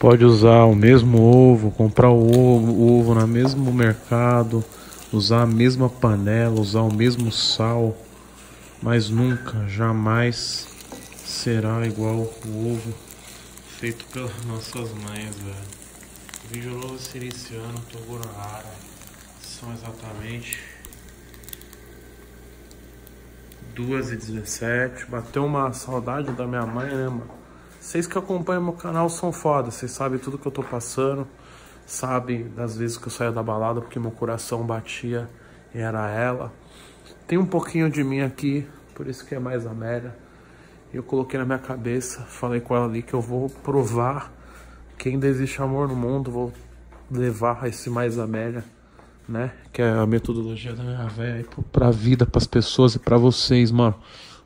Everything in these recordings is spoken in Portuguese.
pode usar o mesmo ovo, comprar o ovo, o ovo no mesmo mercado, usar a mesma panela, usar o mesmo sal, mas nunca, jamais será igual o ovo feito pelas nossas mães, velho. Se iniciando, Togurahara. São exatamente 2h17. Bateu uma saudade da minha mãe, né, mano? Vocês que acompanham meu canal são foda. Vocês sabem tudo que eu tô passando. Sabem das vezes que eu saía da balada porque meu coração batia e era ela. Tem um pouquinho de mim aqui, por isso que é mais Amélia. Eu coloquei na minha cabeça, falei com ela ali que eu vou provar que ainda existe amor no mundo. Vou levar esse mais Amélia né? Que é a metodologia da minha velha pra vida, pras pessoas e pra vocês, mano.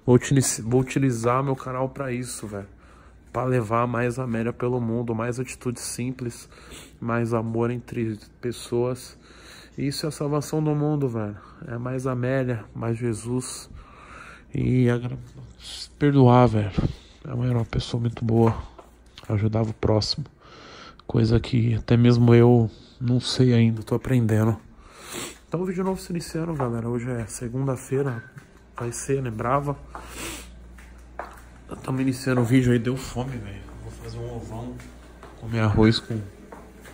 Vou utilizar meu canal pra isso, velho. Pra levar mais Amélia pelo mundo, mais atitudes simples, mais amor entre pessoas. Isso é a salvação do mundo, velho. É mais Amélia, mais Jesus. E perdoar, velho. Minha mãe era uma pessoa muito boa. Ajudava o próximo. Coisa que até mesmo eu não sei ainda, tô aprendendo. Então o vídeo novo se iniciando, galera. Hoje é segunda-feira, vai ser, lembrava. Né? Estamos iniciando o vídeo aí, deu fome, velho. Vou fazer um ovão, comer arroz com,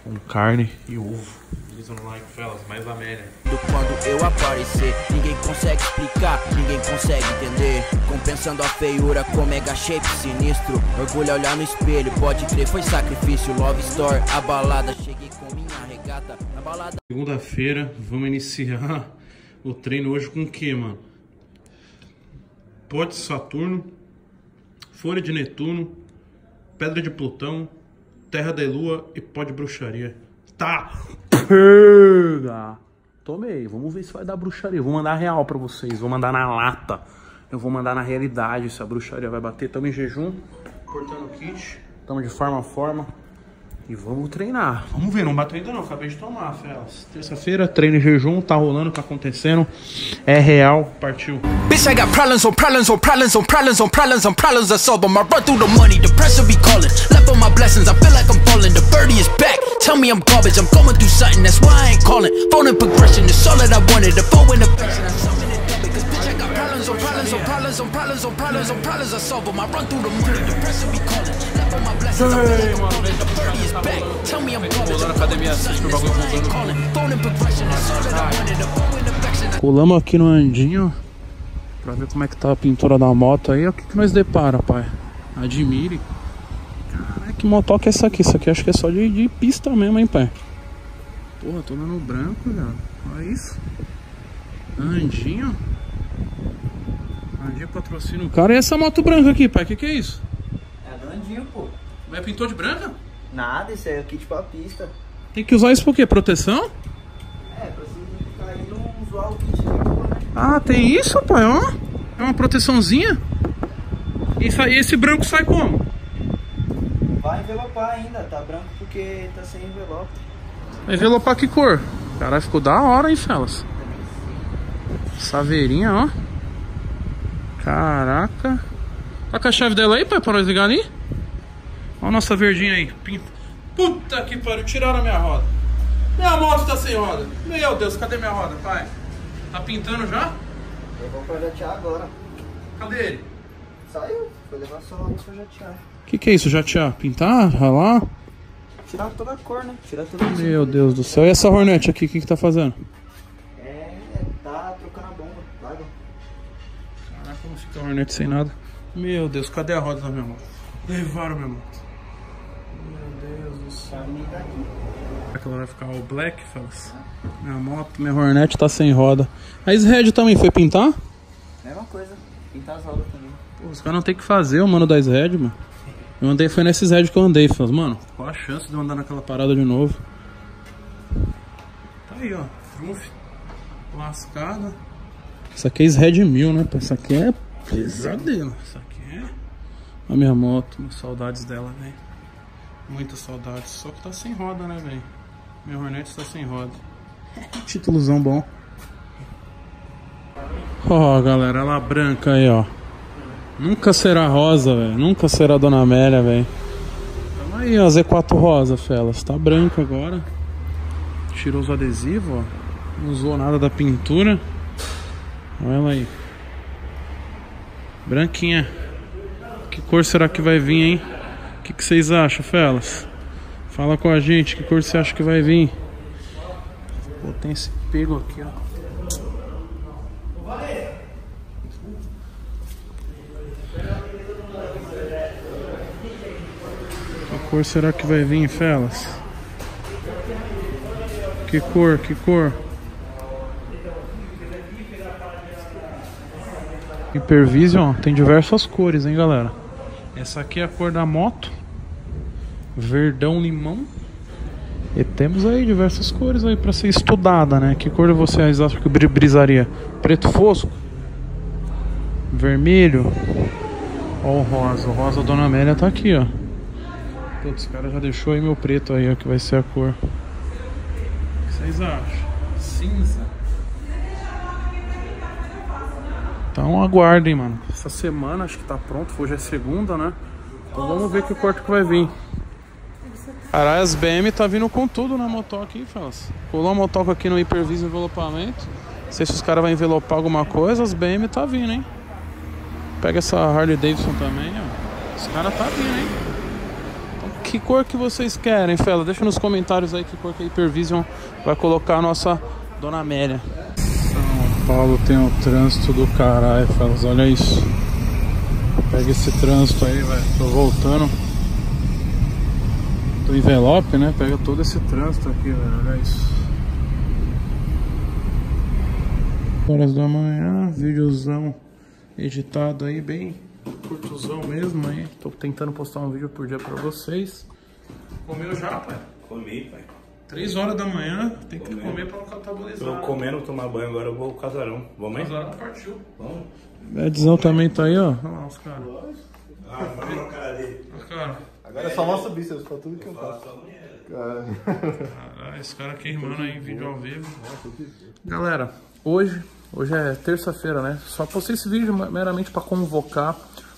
com carne e ovo. Beleza no like, fellas, mais a média. Quando eu aparecer, ninguém consegue explicar, ninguém consegue entender. Compensando a feiura com mega shape sinistro. Orgulho olhar no espelho, pode crer, foi sacrifício. Love Store, a balada, cheguei com minha regata na balada. Segunda-feira, vamos iniciar o treino hoje com o que, mano? Pó de Saturno, Folha de Netuno, Pedra de Plutão, Terra da Lua e Pó de Bruxaria. Tá! Pega! Tomei, vamos ver se vai dar bruxaria. Vou mandar real pra vocês, vou mandar na lata. Eu vou mandar na realidade se a bruxaria vai bater. Tamo em jejum, cortando o kit. Tamo de forma a forma. E vamos treinar. Vamos ver, não bateu ainda não, acabei de tomar, Felas. Terça-feira, treino em jejum, tá rolando, tá acontecendo. É real, partiu. Bitch, I got problems on problems on problems on problems on problems on problems I solve them. I run through the money, the pressure be calling. Left on my blessings, I feel like I'm falling. The birdie is back. Tell me I'm garbage, I'm going through something, that's why I ain't calling. Phone in progression, it's all that I wanted. The phone in affection, I summon problems on problems on problems on problems on problems on problems I solve them. I run through the money, the pressure be calling. Left on my blessings, I feel like I'm falling. The birdie is back. Tell me I'm that's calling. Phone in progression, it's all that I wanted. Phone in affection, Colamos aqui no Andinho pra ver como é que tá a pintura da moto aí. O que, que nós depara, pai? Admire. Caralho, que motoca é essa aqui? Isso aqui acho que é só de, de pista mesmo, hein, pai? Porra, tô dando branco, velho. Olha isso. Andinho. Andinho patrocina o cara. E essa moto branca aqui, pai? O que, que é isso? É do Andinho, pô. Mas pintou de branca? Nada, isso é kit pra pista. Tem que usar isso por quê? Proteção? É, pra você não cair não zoar o kit né? Ah, tem isso, pai, ó. É uma proteçãozinha. Isso aí, esse branco sai como? Vai envelopar ainda, tá branco porque tá sem envelope. Envelopar que cor? Caralho, ficou da hora, hein, Felas? Saveirinha, ó. Caraca. Tá com a chave dela aí, pai, pra nós ligar ali? Ó a nossa verdinha aí. Pinta. Puta que pariu, tiraram a minha roda. Minha moto tá sem roda. Meu Deus, cadê minha roda, pai? Tá pintando já? Eu vou pra jatear agora. Cadê ele? Saiu, foi levar só pra jatear. O que, que é isso, jatear? Pintar? Ralar? Tirar toda a cor, né? Tirar toda a Meu Deus do céu. E essa Hornet aqui, o que, que tá fazendo? Hornet sem nada. Meu Deus, cadê a roda da minha moto? Levaram minha moto. Meu Deus do céu. Sabe nem daqui. Será que ela vai ficar all black, fellas? Minha moto, minha Hornet tá sem roda. A Red também foi pintar? Mesma coisa, pintar as rodas também. Pô, os caras não tem que fazer, o mano da Red, mano. Eu andei, foi nesses Red que eu andei, fellas. Mano, qual a chance de eu andar naquela parada de novo? Tá aí, ó. Trunf. Lascada. Isso aqui é Red 1000, né? pô? Isso aqui é pesadelo. Isso aqui é a minha moto. Saudades dela, velho. Muitas saudades. Só que tá sem roda, né, velho? Minha Hornet tá sem roda. Títulozão bom. Ó, galera, ela branca aí, ó. Nunca será rosa, velho. Nunca será Dona Amélia, velho. Tamo Aí, ó, Z4 rosa, Felas. Tá branco agora. Tirou os adesivos, ó. Não usou nada da pintura. Olha ela aí. Branquinha. Que cor será que vai vir, hein? O que, que vocês acham, Felas? Fala com a gente, que cor você acha que vai vir? Pô, tem esse pego aqui, ó. Que cor será que vai vir, Felas? Que cor, que cor? Hypervision tem diversas cores, hein, galera? Essa aqui é a cor da moto. Verdão limão. E temos aí diversas cores aí para ser estudada, né? Que cor vocês acham que brisaria? Preto fosco? Vermelho? Ó o rosa. O rosa Dona Amélia tá aqui, ó. Putz, cara já deixou aí meu preto aí, ó, que vai ser a cor. O que vocês acham? Cinza? Então aguardem, mano. Essa semana acho que tá pronto. Hoje é segunda, né? Então vamos ver que corte que vai vir. Caralho, as BM tá vindo com tudo na motoca aqui, Felas. Colou a motoca aqui no Hypervisa envelopamento. Não sei se os caras vão envelopar alguma coisa, as BM tá vindo, hein? Pega essa Harley Davidson também, ó. Os caras tá vindo, hein? Então, que cor que vocês querem, Fela? Deixa nos comentários aí que cor que a Hypervision vai colocar a nossa Dona Amélia. Paulo tem um trânsito do caralho, Felas. Olha isso. Pega esse trânsito aí, velho. Tô voltando do envelope, né? Pega todo esse trânsito aqui, velho. Olha isso. Horas da manhã, videozão editado aí, bem curtozão mesmo aí. Tô tentando postar um vídeo por dia pra vocês. Comeu já, pai? Comi, pai. 3 horas da manhã, tem que comer pra não catabolizar. Tô comendo, tomar banho, agora eu vou ao casarão. Vamos aí? Hora partiu. Vamos. Edzão também tá aí, ó. Olha lá os caras. Ah, vamos na cara dele. Os caras. Agora é só mostra o bíceps pra tudo que eu faço. Cara. Caralho, esse cara queimando aí vídeo ao vivo. Galera, hoje, hoje é terça-feira, né? Só postei esse vídeo meramente para convocar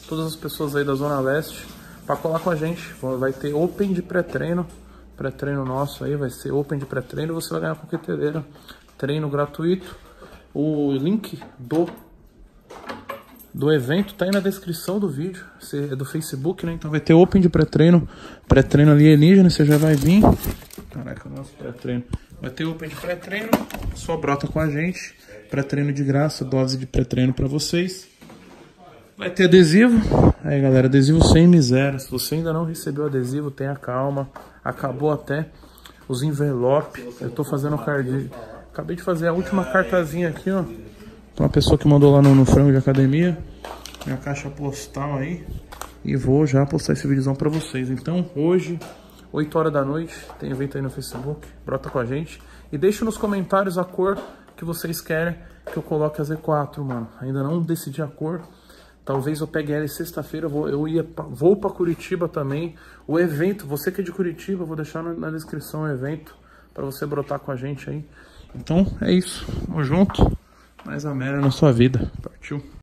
todas as pessoas aí da Zona Leste para colar com a gente. Vai ter open de pré-treino, pré-treino nosso aí, vai ser open de pré-treino. Você vai ganhar coqueteleira, treino gratuito. O link do do evento tá aí na descrição do vídeo. Você é do Facebook, né? Então vai ter open de pré-treino, pré-treino alienígena, você já vai vir. Caraca, nosso pré-treino. Vai ter open de pré-treino, só brota com a gente. Pré-treino de graça, dose de pré-treino para vocês. Vai ter adesivo. Aí, galera, adesivo sem miséria. Se você ainda não recebeu adesivo, tenha calma. Acabou até os envelopes. Eu tô fazendo card. Acabei de fazer a última cartazinha aqui, ó. Uma pessoa que mandou lá no, no frango de academia. Minha caixa postal aí. E vou já postar esse vídeozão pra vocês. Então, hoje, 8 horas da noite, tem evento aí no Facebook. Brota com a gente. E deixa nos comentários a cor que vocês querem que eu coloque a Z4, mano. Ainda não decidi a cor. Talvez eu pegue ela sexta-feira. Eu, eu ia, vou pra Curitiba também. O evento, você que é de Curitiba, vou deixar na, na descrição o evento. Pra você brotar com a gente aí. Então, é isso. Tamo junto. Mais a mera na sua vida. Partiu.